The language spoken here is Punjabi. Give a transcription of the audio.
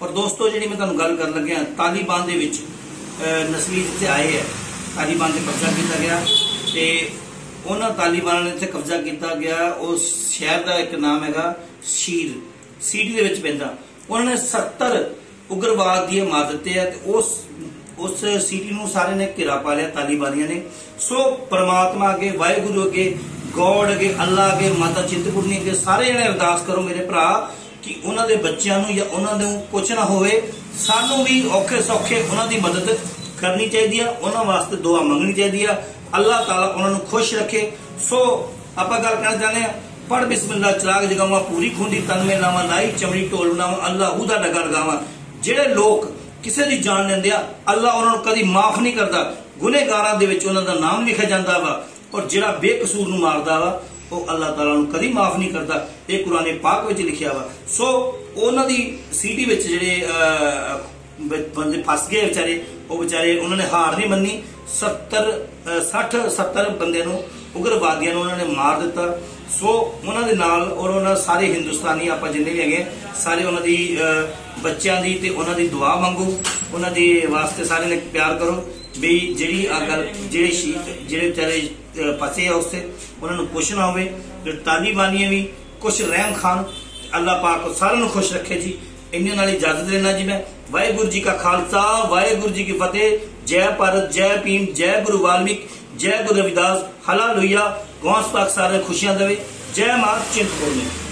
ਪਰ ਦੋਸਤੋ ਜਿਹੜੀ ਮੈਂ ਤੁਹਾਨੂੰ ਗੱਲ ਕਰਨ ਲੱਗਿਆ ਤਾਲਿਬਾਨ ਦੇ ਵਿੱਚ ਅਹ, ਨਸਲੀ ਜਿੱਥੇ ਆਏ ਹੈ ਤਾਲਿਬਾਨ ਤੇ ਕਬਜ਼ਾ ਕੀਤਾ ਗਿਆ ਤੇ ਉਹਨਾਂ ਤਾਲਿਬਾਨਾਂ ਨੇ ਇੱਥੇ ਕਬਜ਼ਾ ਕੀਤਾ ਗਿਆ। ਉਸ ਸ਼ਹਿਰ ਦਾ ਇੱਕ ਨਾਮ ਹੈਗਾ ਸ਼ੀਰ ਸਿਟੀ ਦੇ ਵਿੱਚ ਪੈਂਦਾ। ਉਹਨਾਂ ਨੇ 70 ਉਗਰਵਾਦ ਦੀ ਮਾਰ ਦਿੱਤੇ ਹੈ ਤੇ ਉਸ ਉਸ ਸਿਟੀ ਨੂੰ ਸਾਰੇ ਨੇ ਘੇਰਾ ਪਾ ਲਿਆ ਤਾਲਿਬਾਨੀਆਂ ਨੇ। ਸੋ ਪ੍ਰਮਾਤਮਾ ਅੱਗੇ ਵਾਹਿਗੁਰੂ ਅੱਗੇ ਗੋਡ ਅੱਗੇ ਅੱਲਾ ਅੱਗੇ ਮਾਤਾ ਚਿੰਤਪੁਰਨੀ ਅੱਗੇ ਸਾਰੇ ਜਣੇ ਅਰਦਾਸ ਕਰੋ ਮੇਰੇ ਭਰਾ ਕਿ ਉਹਨਾਂ ਦੇ ਬੱਚਿਆਂ ਨੂੰ ਜਾਂ ਉਹਨਾਂ ਨੂੰ ਕੁਝ ਨਾ ਹੋਵੇ, ਸਾਨੂੰ ਵੀ ਔਖੇ ਸੌਖੇ ਉਹਨਾਂ ਦੀ ਮਦਦ ਕਰਨੀ ਚਾਹੀਦੀ ਆ, ਉਹਨਾਂ ਵਾਸਤੇ ਦੁਆ ਮੰਗਣੀ ਚਾਹੀਦੀ ਆ। ਅੱਲਾਹ ਤਾਲਾ ਉਹਨਾਂ ਨੂੰ ਖੁਸ਼ ਰੱਖੇ। ਸੋ ਆਪਾਂ ਗੱਲ ਕਰਨਾ ਚਾਹੁੰਦੇ ਆ ਪੜ ਬਿਸਮਿਲ੍ਲਾ ਚਰਾਗ ਜਗਾਵਾਂ, ਪੂਰੀ ਖੁੰਡੀ ਤਨਵੇ ਲਾਵਾਂ ਲਾਈ ਚਮੜੀ ਢੋਲ ਲਾਵਾਂ ਅੱਲਾਹ ਦਾ ਡਗਾ ਲਗਾਵਾਂ। ਜਿਹੜੇ ਲੋਕ ਕਿਸੇ ਦੀ ਜਾਨ ਲੈਂਦੇ ਆ, ਅੱਲਾਹ ਉਹਨਾਂ ਨੂੰ ਕਦੀ ਮਾਫ ਨਹੀਂ ਕਰਦਾ। ਗੁਨੇਗਾਰਾਂ ਦੇ ਵਿੱਚ ਉਹਨਾਂ ਦਾ ਨਾਮ ਲਿਖਿਆ ਜਾਂਦਾ ਵਾ। ਔਰ ਜਿਹੜਾ ਬੇਕਸੂਰ ਨੂੰ ਮਾਰਦਾ ਵਾ ਉਹ ਅੱਲਾਹ ਤਾਲਾ ਨੂੰ ਕਦੀ ਮਾਫ ਨਹੀਂ ਕਰਦਾ। ਇਹ ਕੁਰਾਨੇ ਪਾਕ ਵਿੱਚ ਲਿਖਿਆ ਵਾ। ਸੋ ਉਹਨਾਂ ਦੀ ਸੀਟੀ ਵਿੱਚ ਜਿਹੜੇ ਬੰਦੇ ਫਸ ਗਏ ਵਿਚਾਰੇ ਉਹ ਵਿਚਾਰੇ ਉਹਨਾਂ ਨੇ ਹਾਰ ਨਹੀਂ ਮੰਨੀ। 70 ਅਹ, 60 70 ਬੰਦਿਆਂ ਨੂੰ ਉਗਰਵਾਦੀਆਂ ਨੂੰ ਉਹਨਾਂ ਨੇ ਮਾਰ ਦਿੱਤਾ। ਸੋ ਉਹਨਾਂ ਦੇ ਨਾਲ ਔਰ ਉਹਨਾਂ ਸਾਰੇ ਹਿੰਦੁਸਤਾਨੀ ਆਪਾਂ ਜਿੰਨੇ ਵੀ ਹੈਗੇ ਸਾਰੇ ਉਹਨਾਂ ਦੀ ਬੱਚਿਆਂ ਦੀ ਤੇ ਉਹਨਾਂ ਦੀ ਦੁਆ ਮੰਗੋ। ਉਹਨਾਂ ਦੇ ਵਾਸਤੇ ਸਾਰੇ ਨੇ ਪਿਆਰ ਕਰੋ। ਵੀ ਜਿਹੜੀ ਆ ਗੱਲ ਜਿਹੜੇ ਸ਼ਹੀਦ ਜਿਹੜੇ ਵਿਚਾਰੇ ਅਹ, ਫਸੇ ਆ ਉਸੇ ਉਹਨਾਂ ਨੂੰ ਕੁਛ ਨਾ ਹੋਵੇ ਤੇ ਤਾਲਿਬਾਨੀਆਂ ਵੀ ਕੁਛ ਰਹਿਮ ਖਾਨ ਅੱਲਾਹ ਪਾਕ ਸਾਰਿਆਂ ਨੂੰ ਖੁਸ਼ ਰੱਖੇ ਜੀ। ਇੰਨੇ ਨਾਲ ਇਜਾਜ਼ਤ ਦੇਣਾ ਜੀ ਮੈਂ। ਵਾਹਿਗੁਰੂ ਜੀ ਕਾ ਖਾਲਸਾ ਵਾਹਿਗੁਰੂ ਜੀ ਕੀ ਫਤਿਹ। ਜੈ ਭਾਰਤ ਜੈ ਭੀਮ ਜੈ ਗੁਰੂ ਵਾਲਮੀਕ ਜੈ ਗੁਰੂ ਰਵਿਦਾਸ। ਹਲਾ ਲੋਈਆ ਗੌਸ ਪਾਕ ਸਾਰੇ ਖੁਸ਼ੀਆਂ ਦੇਵੇ। ਜੈ ਮਾਂ ਚਿੰਤਪੁਰਨੀ।